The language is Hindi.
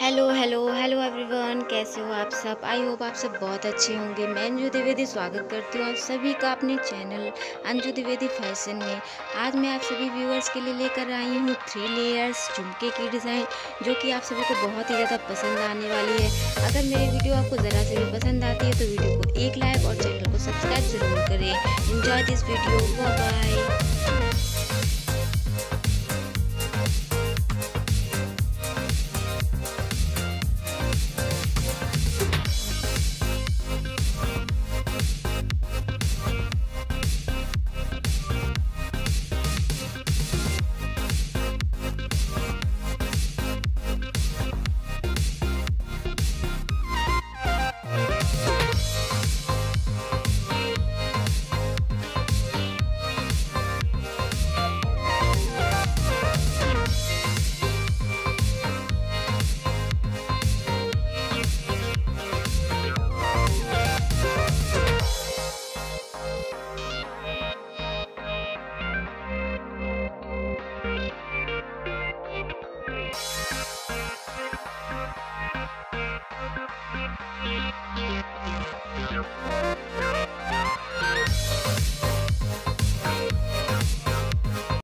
हेलो हेलो हेलो एवरीवन, कैसे हो आप सब? आई होप आप सब बहुत अच्छे होंगे। मैं अंजू द्विवेदी स्वागत करती हूँ आप सभी का अपने चैनल अंजू द्विवेदी फ़ैशन में। आज मैं आप सभी व्यूअर्स के लिए लेकर आई हूँ थ्री लेयर्स झुमके की डिज़ाइन जो कि आप सभी को बहुत ही ज़्यादा पसंद आने वाली है। अगर मेरी वीडियो आपको ज़रा से भी पसंद आती है तो वीडियो को एक लाइक और चैनल को सब्सक्राइब ज़रूर करें। Enjoy this video bye